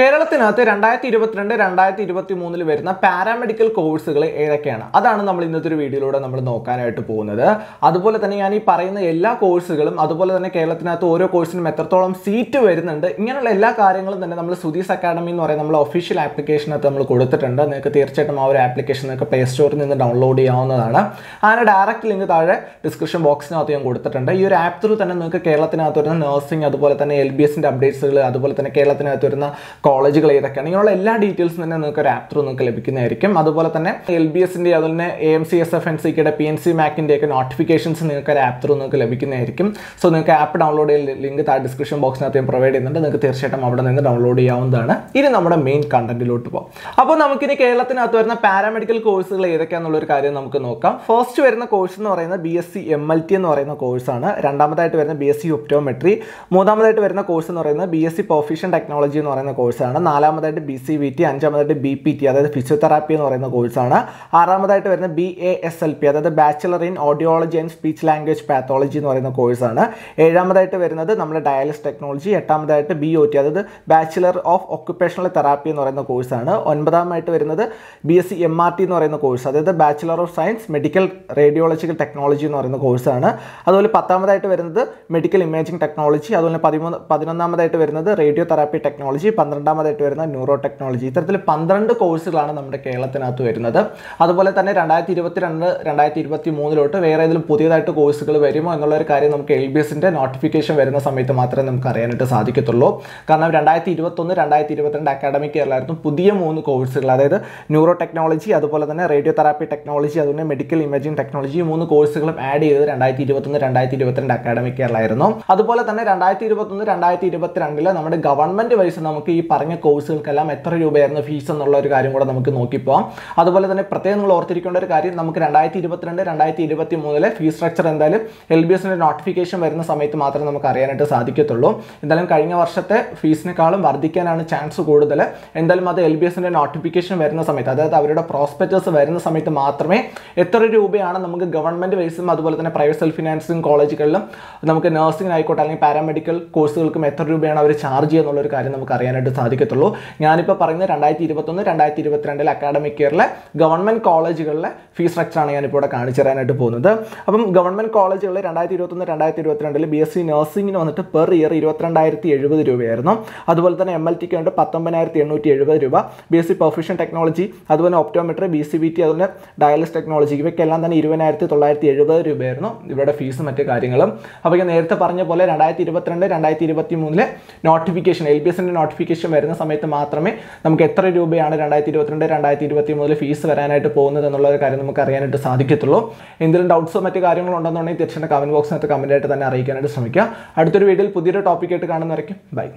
കേരളത്തിനകത്ത് രണ്ടായിരത്തി ഇരുപത്തിരണ്ട് രണ്ടായിരത്തി ഇരുപത്തി മൂന്നിൽ വരുന്ന പാരാമെഡിക്കൽ കോഴ്സുകൾ ഏതൊക്കെയാണ്? അതാണ് നമ്മൾ ഇന്നത്തെ ഒരു വീഡിയോയിലൂടെ നമ്മൾ നോക്കാനായിട്ട് പോകുന്നത്. അതുപോലെ തന്നെ ഞാൻ ഈ പറയുന്ന എല്ലാ കോഴ്സുകളും അതുപോലെ തന്നെ കേരളത്തിനകത്ത് ഓരോ കോഴ്സിനും എത്രത്തോളം സീറ്റ് വരുന്നുണ്ട് ഇങ്ങനെയുള്ള എല്ലാ കാര്യങ്ങളും തന്നെ നമ്മൾ സുധീസ് അക്കാഡമി എന്ന് പറയുന്ന നമ്മൾ ഒഫീഷ്യൽ ആപ്ലിക്കേഷനകത്ത് നമ്മൾ കൊടുത്തിട്ടുണ്ട്. നിങ്ങൾക്ക് തീർച്ചയായിട്ടും ആ ഒരു ആപ്ലിക്കേഷൻ നിങ്ങൾക്ക് പ്ലേ സ്റ്റോറിൽ നിന്ന് ഡൗൺലോഡ് ചെയ്യാവുന്നതാണ്. അതിന് ഡയറക്റ്റ് ലിങ്ക് താഴെ ഡിസ്ക്രിപ്ഷൻ ബോക്സിനകത്ത് ഞാൻ കൊടുത്തിട്ടുണ്ട്. ഈ ഒരു ആപ്പ് ത്രൂ തന്നെ നിങ്ങൾക്ക് കേരളത്തിനകത്ത് വരുന്ന നഴ്സിംഗ് അതുപോലെ തന്നെ എൽ ബി എസിന്റെ അപ്ഡേറ്റ്സുകൾ അതുപോലെ തന്നെ കേരളത്തിനകത്ത് വരുന്ന കോളേജുകൾ ഏതൊക്കെയാണ്? ഇങ്ങനെയുള്ള എല്ലാ ഡീറ്റെയിൽസും തന്നെ നിങ്ങൾക്ക് ഒരു ആപ്പ് ത്രൂ നിങ്ങൾക്ക് ലഭിക്കുന്നതായിരിക്കും. അതുപോലെ തന്നെ എൽ ബി എസിന്റെ അതുപോലെ തന്നെ A M C S F N സിയുടെ പി എൻ സി മാക്കിന്റെ ഒക്കെ നോട്ടിഫിക്കേഷൻസ് നിങ്ങൾക്ക് ഒരു ആപ്പ് ത്രൂ നിങ്ങൾക്ക് ലഭിക്കുന്നതായിരിക്കും. സോ നിങ്ങൾക്ക് ആപ്പ് ഡൗൺലോഡ് ചെയ്ത ലിങ്ക് താഴെ ഡിസ്ക്രിപ്ഷൻ ബോക്സിനകത്ത് ഞാൻ പ്രൊവൈഡ് ചെയ്യുന്നുണ്ട്. നിങ്ങൾക്ക് തീർച്ചയായിട്ടും അവിടെ നിന്ന് ഡൗൺലോഡ് ചെയ്യാവുന്നതാണ്. ഇനി നമ്മുടെ മെയിൻ കണ്ടന്റിലോട്ട് പോകാം. അപ്പോൾ നമുക്കിനി കേരളത്തിനകത്ത് വരുന്ന പാരാമെഡിക്കൽ കോഴ്സുകൾ ഏതൊക്കെയാണെന്നുള്ളൊരു കാര്യം നമുക്ക് നോക്കാം. ഫസ്റ്റ് വരുന്ന കോഴ്സ് എന്ന് പറയുന്നത് B S C M L T എന്ന് പറയുന്ന കോഴ്സാണ് രണ്ടാമതായിട്ട് വരുന്ന ബി എസ് സി ഒപ്റ്റോമെട്രി മൂന്നാമതായിട്ട് വരുന്ന കോഴ്സ് എന്ന് പറയുന്നത് B S C perfusion technology എന്ന് പറയുന്ന കോഴ്സാണ്. നാലാമതായിട്ട് ബി സി വി ടി അഞ്ചാമതായിട്ട് ബി പി ടി അതായത് ഫിസിയോതെറാപ്പി എന്ന് പറയുന്ന കോഴ്സാണ്. ആറാമതായിട്ട് വരുന്ന B A S L P അതായത് bachelor in audiology and speech language pathology എന്ന് പറയുന്ന കോഴ്സാണ്. ഏഴാമതായിട്ട് വരുന്നത് നമ്മുടെ ഡയാലിസ് ടെക്നോളജി. എട്ടാമതായിട്ട് ബി ഒ ടി അതായത് ബാച്ചിലർ ഓഫ് ഒക്യുപ്പേഷണൽ തെറാപ്പി എന്ന് പറയുന്ന കോഴ്സാണ്. ഒൻപതാമായിട്ട് വരുന്നത് B S C M R T എന്ന് പറയുന്ന കോഴ്സ് അതായത് bachelor of science medical radiological technology എന്ന് പറയുന്ന കോഴ്സാണ്. അതുപോലെ പത്താമതായിട്ട് വരുന്നത് മെഡിക്കൽ ഇമേജിംഗ് ടെക്നോളജി അതുപോലെ പതിമൂന്ന് പതിനൊന്നാമതായിട്ട് വരുന്നത് റേഡിയോ തെറാപ്പി ടെക്നോളജി പന്ത്രണ്ടാമതായിട്ട് വരുന്ന ന്യൂറോ ടെക്നോളജി. ഇത്തരത്തിൽ പന്ത്രണ്ട് കോഴ്സുകളാണ് നമ്മുടെ കേരളത്തിനകത്ത് വരുന്നത്. അതുപോലെ തന്നെ രണ്ടായിരത്തി ഇരുപത്തിരണ്ട് രണ്ടായിരത്തി ഇരുപത്തി മൂന്നിലോട്ട് വേറെ ഏതെങ്കിലും പുതിയതായിട്ട് കോഴ്സുകൾ വരുമോ എന്നുള്ളൊരു കാര്യം നമുക്ക് എൽ ബി എസിന്റെ നോട്ടിഫിക്കേഷൻ വരുന്ന സമയത്ത് മാത്രമേ നമുക്ക് അറിയാനായിട്ട് സാധിക്കത്തുള്ളൂ. കാരണം രണ്ടായിരത്തി ഇരുപത്തൊന്ന് രണ്ടായിരത്തി ഇരുപത്തിരണ്ട് അക്കാഡമിക് ഇയറിലായിരുന്നു പുതിയ മൂന്ന് കോഴ്സുകൾ. അതായത് ന്യൂറോ ടെക്നോളജി അതുപോലെ തന്നെ റേഡിയോ തെറാപ്പി ടെക്നോളജി അതുപോലെ മെഡിക്കൽ ഇമേജിംഗ് ടെക്നോളജി മൂന്ന് കോഴ്സുകളും ആഡ് ചെയ്തത് രണ്ടായിരത്തി ഇരുപത്തൊന്ന് രണ്ടായിരത്തി ഇരുപത്തിരണ്ട് അക്കാഡമിക് ഇയറിലായിരുന്നു അതുപോലെ തന്നെ രണ്ടായിരത്തി ഇരുപത്തൊന്ന് രണ്ടായിരത്തി ഇരുപത്തിരണ്ടിൽ നമ്മുടെ ഗവൺമെന്റ് വൈസ് നമുക്ക് ഈ പറഞ്ഞ കോഴ്സുകൾക്കെല്ലാം എത്ര രൂപയായിരുന്നു ഫീസ് എന്നുള്ള ഒരു കാര്യം കൂടെ നമുക്ക് നോക്കിപ്പോവാം. അതുപോലെ തന്നെ പ്രത്യേകം നിങ്ങൾ ഓർത്തിരിക്കേണ്ട ഒരു കാര്യം നമുക്ക് രണ്ടായിരത്തി ഇരുപത്തിരണ്ട് രണ്ടായിരത്തി ഇരുപത്തി മൂന്നിലെ ഫീസ് സ്ട്രക്ചർ എന്തായാലും എൽ ബി എസിന്റെ നോട്ടിഫിക്കേഷൻ വരുന്ന സമയത്ത് മാത്രമേ നമുക്ക് അറിയാനായിട്ട് സാധിക്കത്തുള്ളൂ. എന്തായാലും കഴിഞ്ഞ വർഷത്തെ ഫീസിനേക്കാളും വർദ്ധിക്കാനാണ് ചാൻസ് കൂടുതൽ എന്തായാലും അത് എൽ ബി എസിന്റെ നോട്ടിഫിക്കേഷൻ വരുന്ന സമയത്ത് അതായത് അവരുടെ പ്രോസ്പെക്ടസ് വരുന്ന സമയത്ത് മാത്രമേ എത്ര രൂപയാണ് നമുക്ക് ഗവൺമെന്റ് വൈസും അതുപോലെ തന്നെ പ്രൈവറ്റ് സെൽഫ് ഫിനാൻസിങ് കോളേജുകളിലും നമുക്ക് നഴ്സിംഗ് ആയിക്കോട്ടെ അല്ലെങ്കിൽ പാരാമെഡിക്കൽ കോഴ്സുകൾക്കും എത്ര രൂപയാണ് അവർ ചാർജ് ഒരു കാര്യം നമുക്ക് അറിയാനായിട്ട് സാധിക്കത്തുള്ളൂ. ഞാനിപ്പോൾ പറയുന്നത് രണ്ടായിരത്തി ഇരുപത്തൊന്ന് രണ്ടായിരത്തി ഇരുപത്തിരണ്ടിലെ അക്കാഡമിക് ഇയറിലെ ഗവൺമെന്റ് കോളേജുകളിലെ ഫീസ് സ്ട്രക്ചറാണ് ഞാനിപ്പോൾ ഇവിടെ കാണിച്ചു തരാനായിട്ട് പോകുന്നത്. അപ്പം ഗവൺമെന്റ് കോളേജുകളിൽ രണ്ടായിരത്തി ഇരുപത്തൊന്ന് രണ്ടായിരത്തി ഇരുപത്തിരണ്ടിൽ ബി എസ് സി നഴ്സിംഗിന് വന്നിട്ട് പെർ ഇയർ ഇരുപത്തിരണ്ടായിരത്തി എഴുപത് രൂപയായിരുന്നു. അതുപോലെ തന്നെ എം എൽ ടിക്ക് വേണ്ടി പത്തൊമ്പതിനായിരത്തി എണ്ണൂറ്റി എഴുപത് രൂപ. B S C perfusion technology അതുപോലെ optometry B C B T അതുപോലെ ഡയലിസ് ടെക്നോളജി ഇവയ്ക്കെല്ലാം തന്നെ ഇരുപതിനായിരത്തി തൊള്ളായിരത്തി എഴുപത് രൂപയായിരുന്നു ഇവരുടെ ഫീസും മറ്റു കാര്യങ്ങളും. അപ്പോൾ ഞാൻ നേരത്തെ പറഞ്ഞ പോലെ രണ്ടായിരത്തി ഇരുപത്തിരണ്ട് രണ്ടായിരത്തി ഇരുപത്തി മൂന്നിലെ നോട്ടിഫിക്കേഷൻ എൽ ബി എസിന്റെ നോട്ടിഫിക്കേഷൻ വരുന്ന സമയത്ത് മാത്രമേ നമുക്ക് എത്ര രൂപയാണ് രണ്ടായിരത്തി ഇരുപത്തിരണ്ട് രണ്ടായിരത്തി ഇരുപത്തി മൂന്നിൽ ഫീസ് വരാനായിട്ട് പോകുന്നത് എന്നുള്ള ഒരു കാര്യം നമുക്ക് അറിയാനായിട്ട് സാധിക്കത്തുള്ളൂ. എന്തെങ്കിലും ഡൗട്ട്സോ മറ്റു കാര്യങ്ങളോ ഉണ്ടെന്നുണ്ടെങ്കിൽ തീർച്ചയായിട്ടും കമന്റ് ബോക്സിനകത്ത് ആയിട്ട് തന്നെ അറിയിക്കാനായിട്ട് ശ്രമിക്കുക. അടുത്തൊരു വീഡിയോയിൽ പുതിയൊരു ടോപ്പിക്കായിട്ട് കാണുന്നവരേക്കും ബൈ